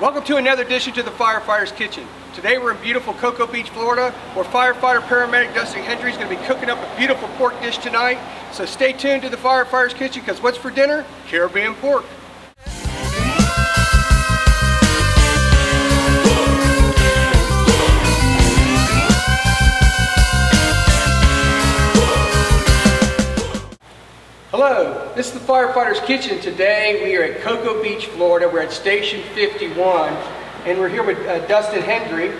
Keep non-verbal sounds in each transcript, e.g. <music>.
Welcome to another edition to the Firefighter's Kitchen. Today we're in beautiful Cocoa Beach, Florida, where firefighter paramedic Dustin Hendry is going to be cooking up a beautiful pork dish tonight. So stay tuned to the Firefighter's Kitchen because what's for dinner? Caribbean pork. Hello, this is the Firefighter's Kitchen. Today we are at Cocoa Beach, Florida. We're at Station 51 and we're here with uh, Dustin Hendry.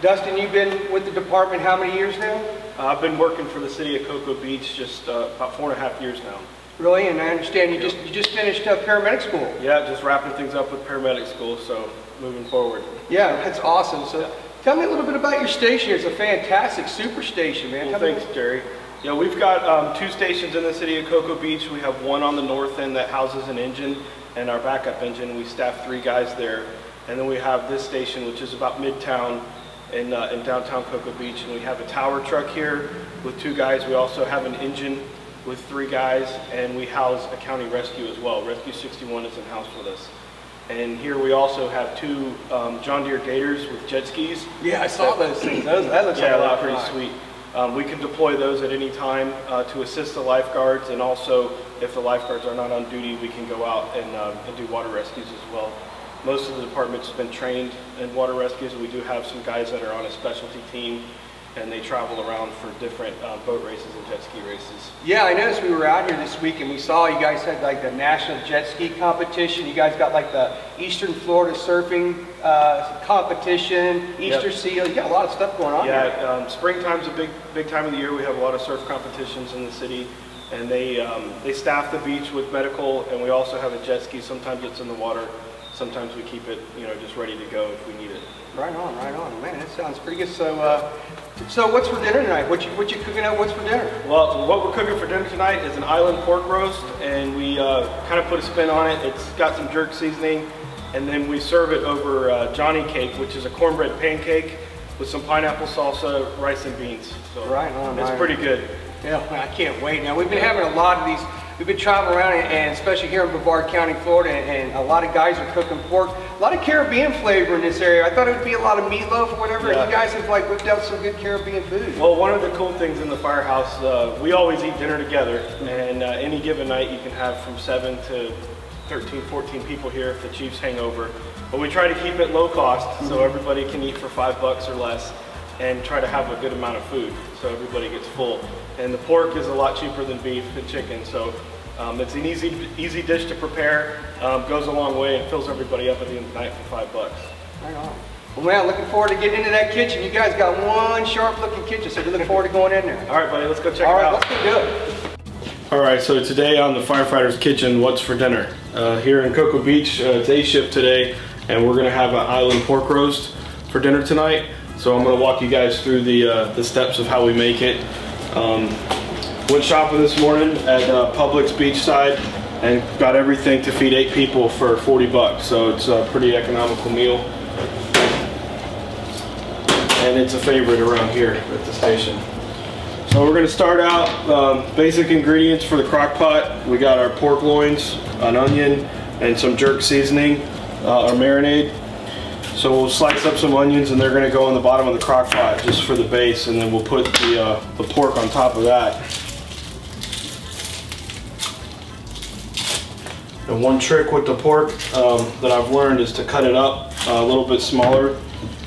Dustin, you've been with the department how many years now? Uh, I've been working for the city of Cocoa Beach just uh, about four and a half years now. Really? And I understand you just you just finished uh, paramedic school. Yeah, just wrapping things up with paramedic school, so moving forward. Yeah, that's awesome. So tell me a little bit about your station. It's a fantastic super station, man. Well, thanks, Jerry. Yeah, we've got um, two stations in the city of Cocoa Beach. We have one on the north end that houses an engine and our backup engine. We staff three guys there. And then we have this station, which is about midtown in, uh, in downtown Cocoa Beach. And we have a tower truck here with two guys. We also have an engine with three guys. And we house a county rescue as well. Rescue 61 is in house with us. And here we also have two um, John Deere Gators with jet skis. Yeah, I saw those things. Those, that looks Yeah, like a lot pretty sweet. Um, we can deploy those at any time uh, to assist the lifeguards, and also if the lifeguards are not on duty, we can go out and, um, and do water rescues as well. Most of the department's been trained in water rescues, we do have some guys that are on a specialty team, and they travel around for different uh, boat races and jet ski races. Yeah, I noticed we were out here this week and we saw you guys had like the national jet ski competition. You guys got like the Eastern Florida surfing uh, competition, Easter Yep. seal. You got a lot of stuff going on Yeah, here. um, springtime's a big, big time of the year. We have a lot of surf competitions in the city, and they um, they staff the beach with medical, and we also have a jet ski. Sometimes it's in the water, sometimes we keep it, you know, just ready to go if we need it. Right on, right on. Man, that sounds pretty good. So, uh, so what's for dinner tonight? What you what you cooking up? What's for dinner? Well, what we're cooking for dinner tonight is an island pork roast, and we uh, kind of put a spin on it. It's got some jerk seasoning, and then we serve it over uh, Johnny cake, which is a cornbread pancake with some pineapple salsa, rice and beans. So Right on, It's right pretty good. Yeah, I can't wait. Now we've been having a lot of these. We've been traveling around, and- and especially here in Brevard County, Florida, and a lot of guys are cooking pork. A lot of Caribbean flavor in this area. I thought it would be a lot of meatloaf or whatever. Yeah. You guys have like whipped out some good Caribbean food. Well, one of the cool things in the firehouse, uh, we always eat dinner together, and uh, any given night you can have from 7 to 13, 14 people here if the Chiefs hang over. But we try to keep it low cost so everybody can eat for five bucks or less and try to have a good amount of food so everybody gets full. And the pork is a lot cheaper than beef and chicken, so um, it's an easy, easy dish to prepare, um, goes a long way and fills everybody up at the end of the night for five bucks. Right on. Well, man, looking forward to getting into that kitchen. You guys got one sharp-looking kitchen, so we look forward to going in there. All right, buddy, let's go check All it right, out. let's go do it. All right, so today on the Firefighter's Kitchen, what's for dinner? Uh, here in Cocoa Beach, uh, it's A shift today, and we're gonna have an island pork roast for dinner tonight. So I'm gonna walk you guys through the, uh, the steps of how we make it. Um, went shopping this morning at uh, Publix Beachside and got everything to feed eight people for 40 bucks. So it's a pretty economical meal. And it's a favorite around here at the station. So we're gonna start out, um, basic ingredients for the crock pot. We got our pork loins, an onion, and some jerk seasoning, uh, or marinade. So we'll slice up some onions and they're gonna go on the bottom of the crock pot just for the base and then we'll put the, uh, the pork on top of that. And one trick with the pork um, that I've learned is to cut it up uh, a little bit smaller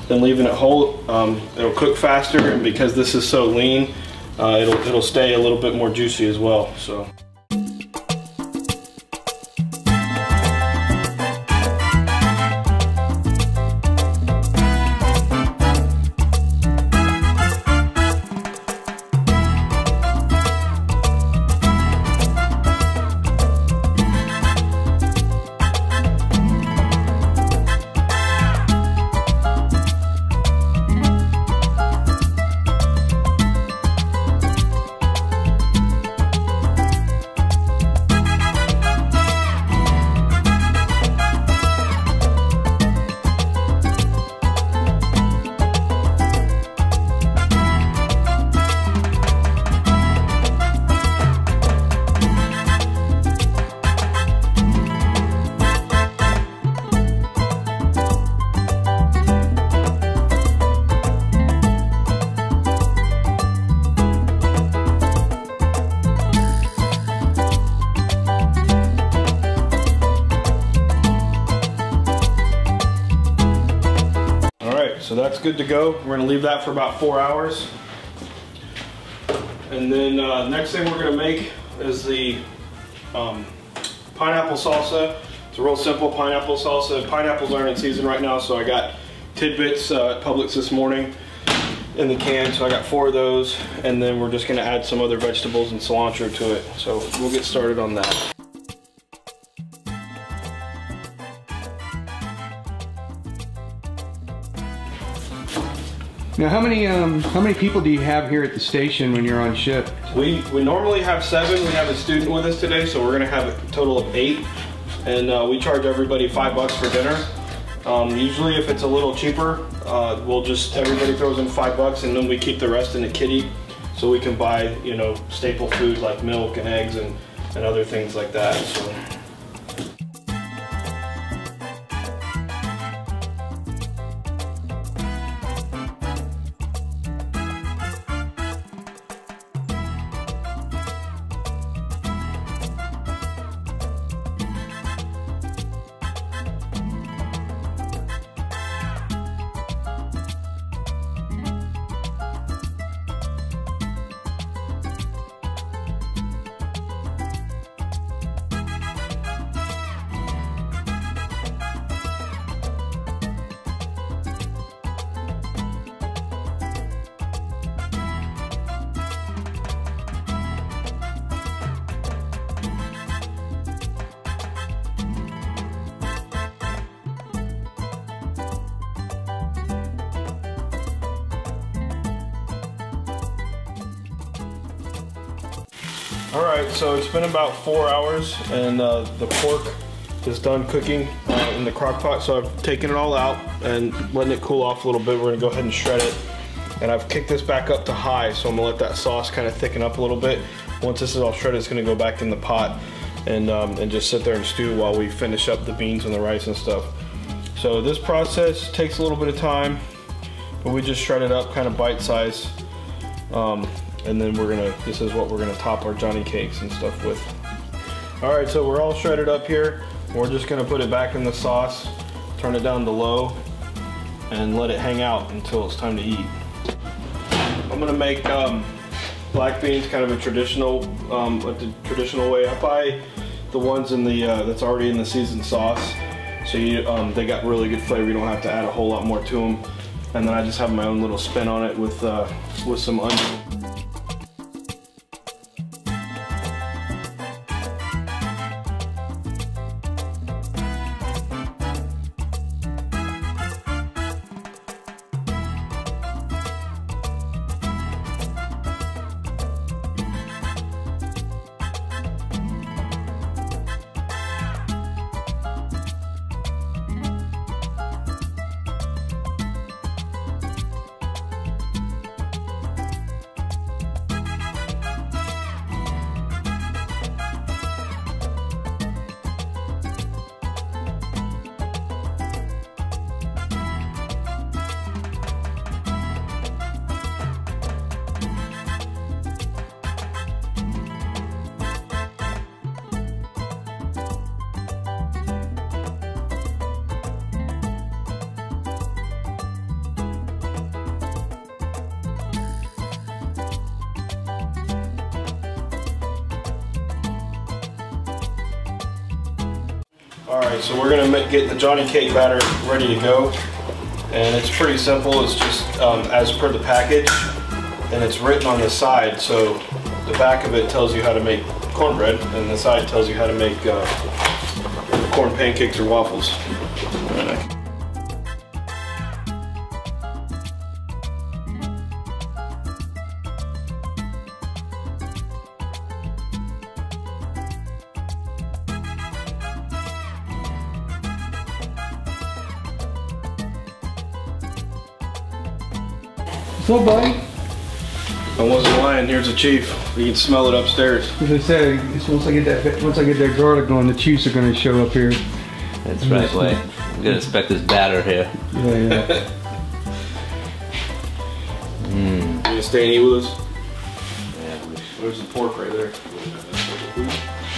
than leaving it whole. Um, it'll cook faster and because this is so lean, uh, it'll, it'll stay a little bit more juicy as well. So. Good to go. We're gonna leave that for about four hours. And then uh, next thing we're gonna make is the um, pineapple salsa. It's a real simple pineapple salsa. Pineapples aren't in season right now, so I got tidbits uh, at Publix this morning in the can, so I got four of those, and then we're just gonna add some other vegetables and cilantro to it. So we'll get started on that. Now, how many um, how many people do you have here at the station when you're on shift? We, we normally have seven. We have a student with us today, so we're gonna have a total of eight. And uh, we charge everybody five bucks for dinner. Um, usually if it's a little cheaper, uh, we'll just, everybody throws in five bucks and then we keep the rest in the kitty so we can buy, you know, staple food like milk and eggs and, and other things like that. So. All right, so it's been about four hours and uh, the pork is done cooking uh, in the crock pot. So I've taken it all out and letting it cool off a little bit. We're gonna go ahead and shred it. And I've kicked this back up to high, so I'm gonna let that sauce kind of thicken up a little bit. Once this is all shredded, it's gonna go back in the pot and, um, and just sit there and stew while we finish up the beans and the rice and stuff. So this process takes a little bit of time, but we just shred it up kind of bite size. Um, and then we're gonna, this is what we're gonna top our Johnny cakes and stuff with. All right, so we're all shredded up here. We're just gonna put it back in the sauce, turn it down to low, and let it hang out until it's time to eat. I'm gonna make um, black beans kind of a traditional, um, traditional way. I buy the ones in the uh, that's already in the seasoned sauce, so you, um, they got really good flavor. You don't have to add a whole lot more to them. And then I just have my own little spin on it with uh, with some onion. All right, so we're gonna get the Johnny cake batter ready to go. And it's pretty simple, it's just um, as per the package. And it's written on the side, so the back of it tells you how to make cornbread, and the side tells you how to make uh, corn pancakes or waffles. So, buddy, I wasn't lying, here's the chief. You can smell it upstairs. as I said, once I get that once I get that garlic going, the Chiefs are going to show up here. That's right, boy. I'm gonna expect this batter here. Yeah, yeah. <laughs> Hmm. You gonna stay and eat with us? Yeah. There's the pork right there.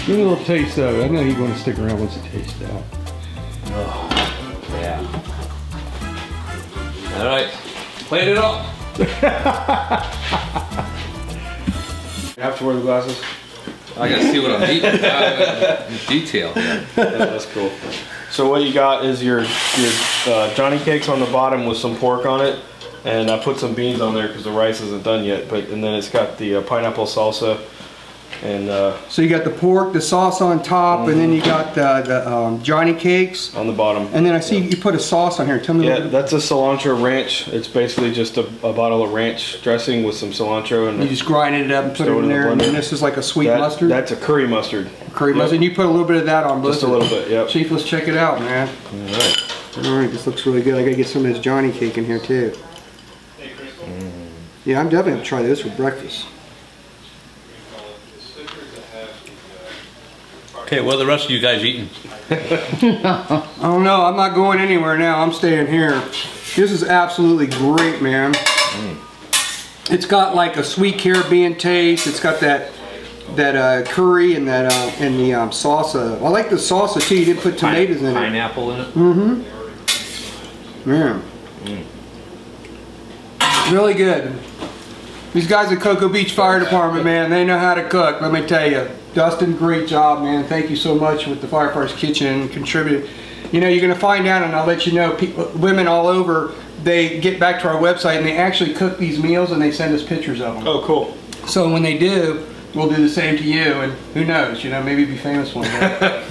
Give me a little taste of it. I know you're going to stick around once it tastes out. Oh, yeah. All right, plate it up. You have to wear the glasses? I gotta see what I'm eating. <laughs> Uh, in detail. Yeah. Yeah, that's cool. So what you got is your your uh, Johnny cakes on the bottom with some pork on it, and I put some beans on there because the rice isn't done yet. But and then it's got the uh, pineapple salsa, and uh, So you got the pork, the sauce on top, and then you got the, the um, Johnny cakes. on the bottom. And then I see you put a sauce on here. Tell me Yeah, that's a cilantro ranch. It's basically just a, a bottle of ranch dressing with some cilantro and You just grind it up and put Throw it it in in the there. And then this is like a sweet that- mustard. That's a curry mustard. curry Yep. mustard. And you put a little bit of that on both. Just a little bit, yep. Chief, let's check it out, man. All right. All right, this looks really good. I gotta get some of this Johnny cake in here too. Yeah, I'm definitely gonna try this for breakfast. Okay, what are the rest of you guys eating? <laughs> Oh no, I'm not going anywhere now. I'm staying here. This is absolutely great, man. It's got like a sweet Caribbean taste. It's got that that uh, curry and that uh, and the um, salsa. I like the salsa too. You didn't put tomatoes in it. Pineapple in it. Mm-hmm. Man. Really good. These guys at Cocoa Beach Fire Department, man, they know how to cook, let me tell you. Dustin, great job, man. Thank you so much with the Firefighters Kitchen contributed. You know, you're going to find out, and I'll let you know, people, women all over, they get back to our website and they actually cook these meals and they send us pictures of them. Oh, cool. So when they do, we'll do the same to you, and who knows, you know, maybe be famous one day. <laughs>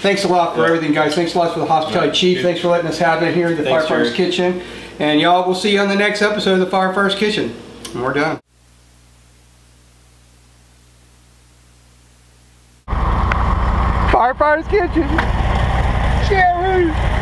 thanks a lot for everything, guys. Thanks a lot for the hospitality, Chief. Thanks for letting us have it here at the Thanks, Firefighters. Kitchen. And y'all, we'll see you on the next episode of the Firefighters Kitchen. And we're done. Firefighters Kitchen. Jerry.